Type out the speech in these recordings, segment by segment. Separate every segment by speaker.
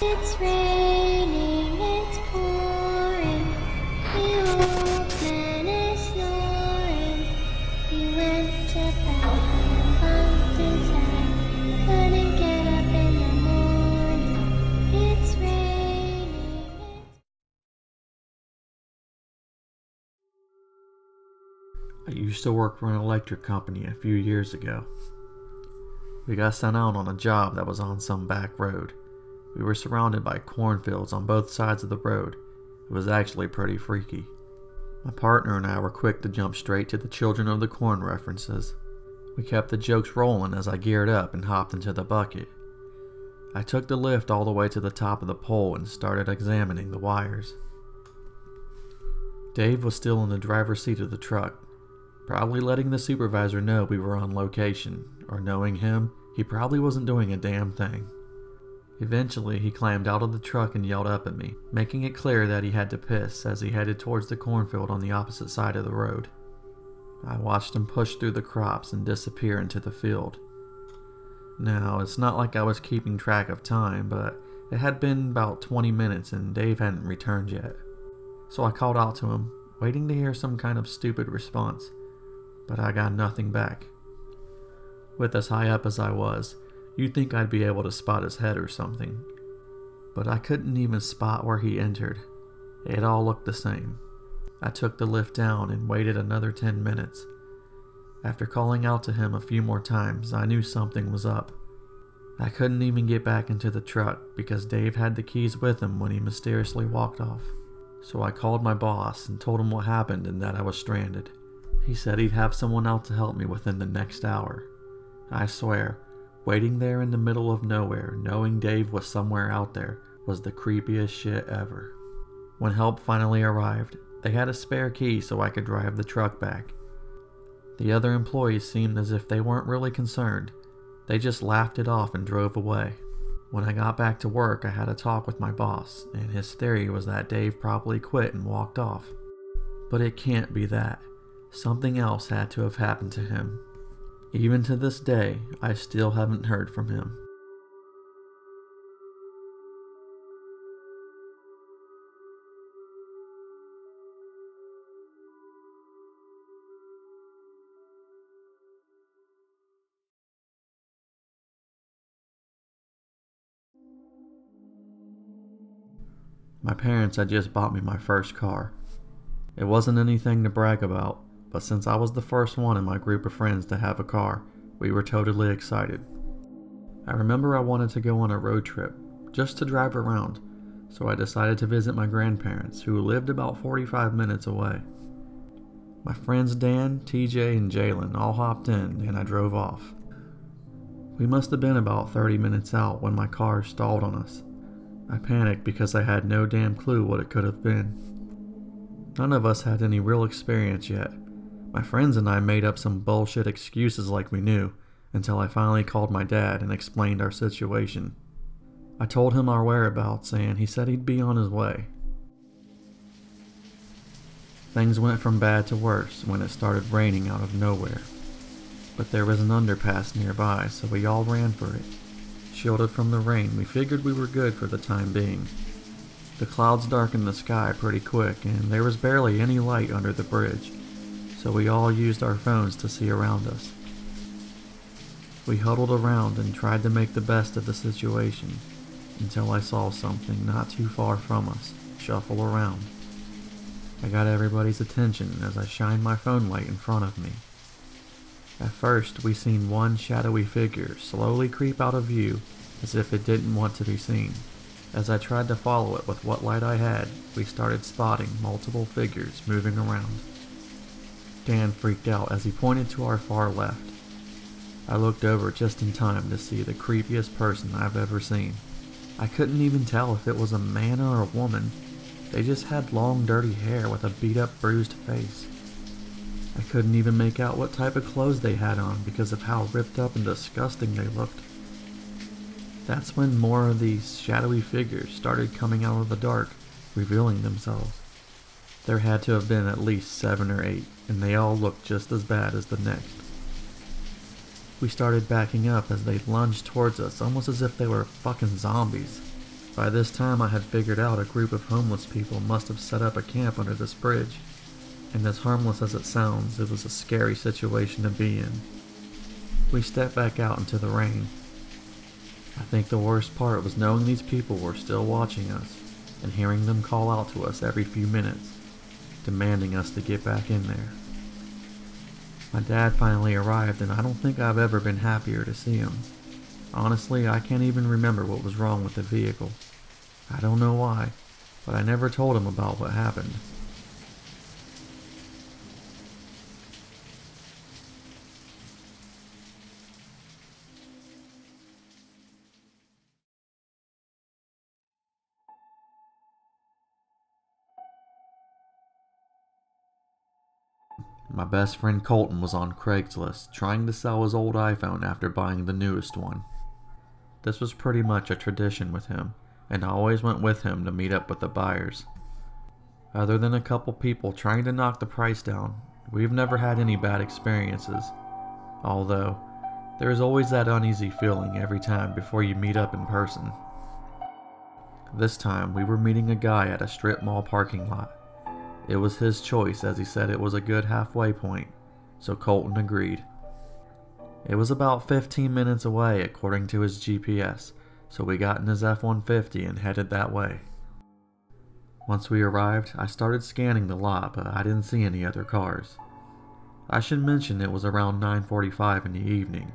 Speaker 1: It's raining, it's pouring. Is snoring. Went to bed and bumped head. Couldn't get up in the morning. It's raining.
Speaker 2: I used to work for an electric company a few years ago. We got sent out on a job that was on some back road. We were surrounded by cornfields on both sides of the road. It was actually pretty freaky. My partner and I were quick to jump straight to the children of the corn references. We kept the jokes rolling as I geared up and hopped into the bucket. I took the lift all the way to the top of the pole and started examining the wires. Dave was still in the driver's seat of the truck, probably letting the supervisor know we were on location, or knowing him, he probably wasn't doing a damn thing. Eventually, he climbed out of the truck and yelled up at me, making it clear that he had to piss as he headed towards the cornfield on the opposite side of the road. I watched him push through the crops and disappear into the field. Now, it's not like I was keeping track of time, but it had been about 20 minutes and Dave hadn't returned yet. So I called out to him, waiting to hear some kind of stupid response, but I got nothing back. With as high up as I was, you'd think I'd be able to spot his head or something. But I couldn't even spot where he entered. It all looked the same. I took the lift down and waited another 10 minutes. After calling out to him a few more times, I knew something was up. I couldn't even get back into the truck because Dave had the keys with him when he mysteriously walked off. So I called my boss and told him what happened and that I was stranded. He said he'd have someone out to help me within the next hour. I swear, waiting there in the middle of nowhere, knowing Dave was somewhere out there, was the creepiest shit ever. When help finally arrived, they had a spare key so I could drive the truck back. The other employees seemed as if they weren't really concerned. They just laughed it off and drove away. When I got back to work, I had a talk with my boss, and his theory was that Dave probably quit and walked off. But it can't be that. Something else had to have happened to him. Even to this day, I still haven't heard from him. My parents had just bought me my first car. It wasn't anything to brag about, but since I was the first one in my group of friends to have a car, we were totally excited. I remember I wanted to go on a road trip, just to drive around, so I decided to visit my grandparents, who lived about 45 minutes away. My friends Dan, TJ, and Jalen all hopped in, and I drove off. We must have been about 30 minutes out when my car stalled on us. I panicked because I had no damn clue what it could have been. None of us had any real experience yet. My friends and I made up some bullshit excuses like we knew, until I finally called my dad and explained our situation. I told him our whereabouts and he said he'd be on his way. Things went from bad to worse when it started raining out of nowhere. But there was an underpass nearby, so we all ran for it. Shielded from the rain, we figured we were good for the time being. The clouds darkened the sky pretty quick, and there was barely any light under the bridge, so we all used our phones to see around us. We huddled around and tried to make the best of the situation until I saw something not too far from us shuffle around. I got everybody's attention as I shined my phone light in front of me. At first, we seen one shadowy figure slowly creep out of view as if it didn't want to be seen. As I tried to follow it with what light I had, we started spotting multiple figures moving around. Dan freaked out as he pointed to our far left. I looked over just in time to see the creepiest person I've ever seen. I couldn't even tell if it was a man or a woman. They just had long dirty hair with a beat up bruised face. I couldn't even make out what type of clothes they had on because of how ripped up and disgusting they looked. That's when more of these shadowy figures started coming out of the dark, revealing themselves. There had to have been at least seven or eight, and they all looked just as bad as the next. We started backing up as they lunged towards us almost as if they were fucking zombies. By this time, I had figured out a group of homeless people must have set up a camp under this bridge, and as harmless as it sounds, it was a scary situation to be in. We stepped back out into the rain. I think the worst part was knowing these people were still watching us and hearing them call out to us every few minutes, demanding us to get back in there. My dad finally arrived, and I don't think I've ever been happier to see him. Honestly, I can't even remember what was wrong with the vehicle. I don't know why, but I never told him about what happened. My best friend Colton was on Craigslist trying to sell his old iPhone after buying the newest one. This was pretty much a tradition with him, and I always went with him to meet up with the buyers. Other than a couple people trying to knock the price down, we've never had any bad experiences. Although, there is always that uneasy feeling every time before you meet up in person. This time, we were meeting a guy at a strip mall parking lot. It was his choice as he said it was a good halfway point, so Colton agreed. It was about 15 minutes away according to his GPS, so we got in his F 150 and headed that way. Once we arrived, I started scanning the lot, but I didn't see any other cars. I should mention it was around 9:45 in the evening,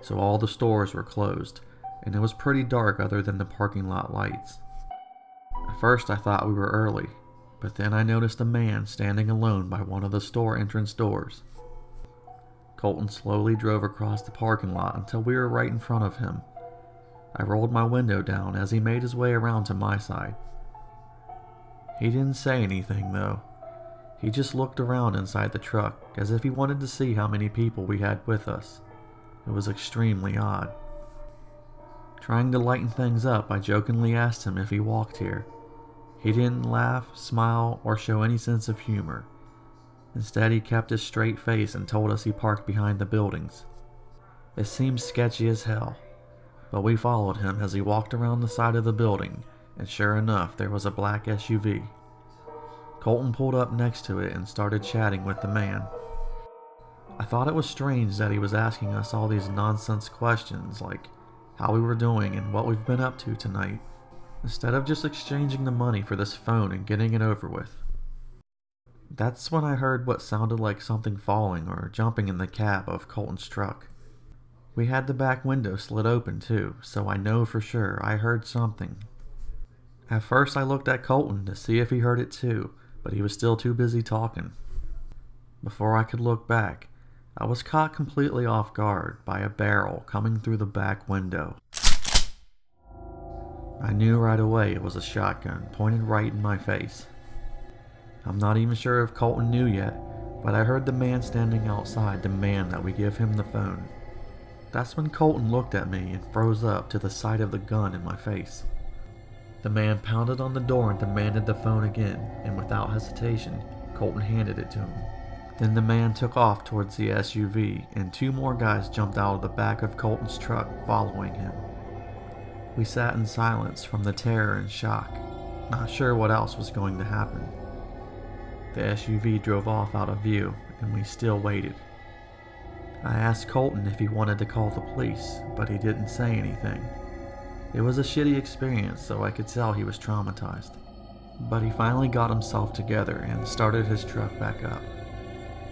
Speaker 2: so all the stores were closed, and it was pretty dark other than the parking lot lights. At first I thought we were early, but then I noticed a man standing alone by one of the store entrance doors. Colton slowly drove across the parking lot until we were right in front of him. I rolled my window down as he made his way around to my side. He didn't say anything though. He just looked around inside the truck as if he wanted to see how many people we had with us. It was extremely odd. Trying to lighten things up, I jokingly asked him if he walked here. He didn't laugh, smile, or show any sense of humor. Instead, he kept his straight face and told us he parked behind the buildings. It seemed sketchy as hell, but we followed him as he walked around the side of the building, and sure enough, there was a black SUV. Colton pulled up next to it and started chatting with the man. I thought it was strange that he was asking us all these nonsense questions like how we were doing and what we've been up to tonight instead of just exchanging the money for this phone and getting it over with. That's when I heard what sounded like something falling or jumping in the cab of Colton's truck. We had the back window slit open too, so I know for sure I heard something. At first I looked at Colton to see if he heard it too, but he was still too busy talking. Before I could look back, I was caught completely off guard by a barrel coming through the back window. I knew right away it was a shotgun pointed right in my face. I'm not even sure if Colton knew yet, but I heard the man standing outside demand that we give him the phone. That's when Colton looked at me and froze up to the sight of the gun in my face. The man pounded on the door and demanded the phone again, and without hesitation, Colton handed it to him. Then the man took off towards the SUV, and two more guys jumped out of the back of Colton's truck following him. We sat in silence from the terror and shock, not sure what else was going to happen. The SUV drove off out of view, and we still waited. I asked Colton if he wanted to call the police, but he didn't say anything. It was a shitty experience, so I could tell he was traumatized. But he finally got himself together and started his truck back up.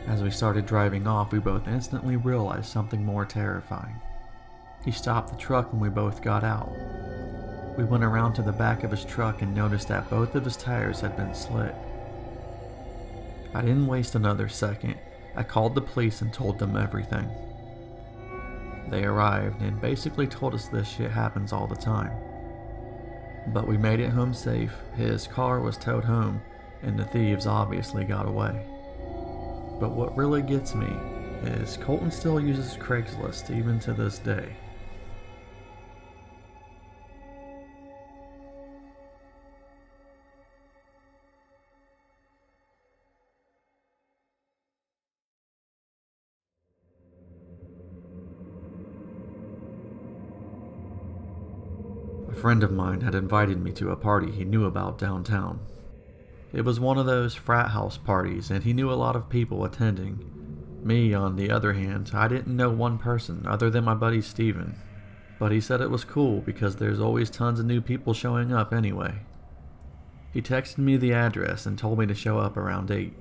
Speaker 2: As we started driving off, we both instantly realized something more terrifying. He stopped the truck and we both got out. We went around to the back of his truck and noticed that both of his tires had been slit. I didn't waste another second. I called the police and told them everything. They arrived and basically told us this shit happens all the time. But we made it home safe, his car was towed home, and the thieves obviously got away. But what really gets me is Colton still uses Craigslist even to this day. Friend of mine had invited me to a party he knew about downtown. It was one of those frat house parties, and he knew a lot of people attending. Me, on the other hand, I didn't know one person other than my buddy Steven. But he said it was cool because there's always tons of new people showing up anyway. He texted me the address and told me to show up around 8.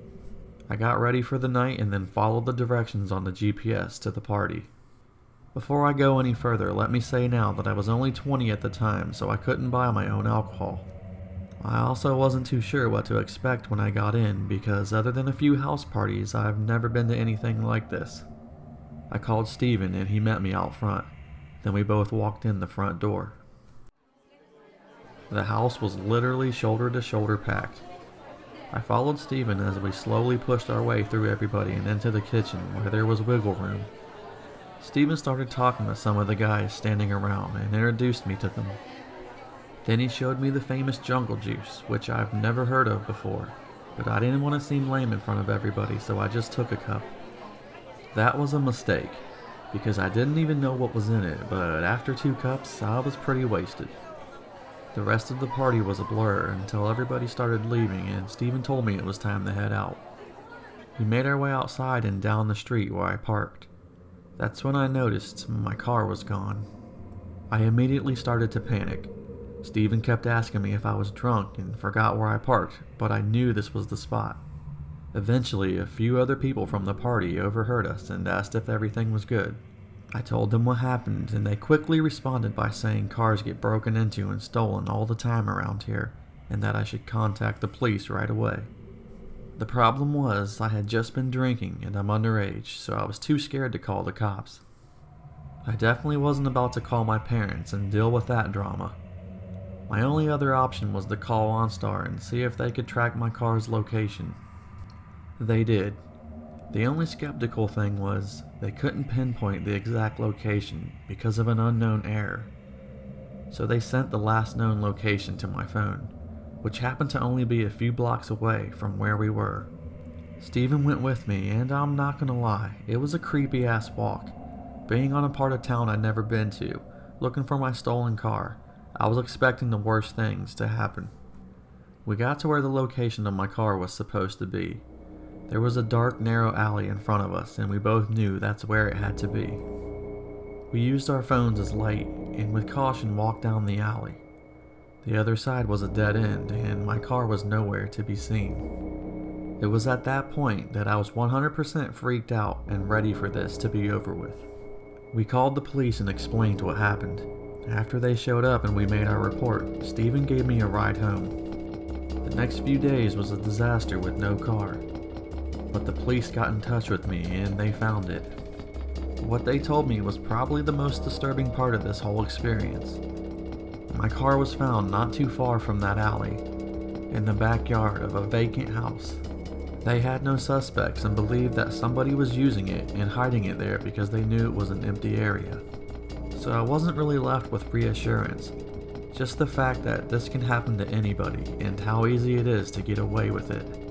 Speaker 2: I got ready for the night and then followed the directions on the GPS to the party. Before I go any further, let me say now that I was only 20 at the time, so I couldn't buy my own alcohol. I also wasn't too sure what to expect when I got in because, other than a few house parties, I've never been to anything like this. I called Steven and he met me out front. Then we both walked in the front door. The house was literally shoulder to shoulder packed. I followed Steven as we slowly pushed our way through everybody and into the kitchen where there was wiggle room. Steven started talking to some of the guys standing around and introduced me to them. Then he showed me the famous jungle juice, which I've never heard of before, but I didn't want to seem lame in front of everybody, so I just took a cup. That was a mistake because I didn't even know what was in it, but after two cups, I was pretty wasted. The rest of the party was a blur until everybody started leaving and Steven told me it was time to head out. We made our way outside and down the street where I parked. That's when I noticed my car was gone. I immediately started to panic. Steven kept asking me if I was drunk and forgot where I parked, but I knew this was the spot. Eventually, a few other people from the party overheard us and asked if everything was good. I told them what happened, and they quickly responded by saying cars get broken into and stolen all the time around here, and that I should contact the police right away. The problem was, I had just been drinking and I'm underage, so I was too scared to call the cops. I definitely wasn't about to call my parents and deal with that drama. My only other option was to call OnStar and see if they could track my car's location. They did. The only skeptical thing was they couldn't pinpoint the exact location because of an unknown error. So they sent the last known location to my phone, which happened to only be a few blocks away from where we were. Steven went with me, and I'm not gonna lie, it was a creepy ass walk. Being on a part of town I'd never been to, looking for my stolen car, I was expecting the worst things to happen. We got to where the location of my car was supposed to be, there was a dark, narrow alley in front of us, and we both knew that's where it had to be. We used our phones as light and with caution walked down the alley. The other side was a dead end, and my car was nowhere to be seen. It was at that point that I was 100% freaked out and ready for this to be over with. We called the police and explained what happened. After they showed up and we made our report, Steven gave me a ride home. The next few days was a disaster with no car but the police got in touch with me and they found it. What they told me was probably the most disturbing part of this whole experience. My car was found not too far from that alley, in the backyard of a vacant house. They had no suspects and believed that somebody was using it and hiding it there because they knew it was an empty area. So I wasn't really left with reassurance, just the fact that this can happen to anybody and how easy it is to get away with it.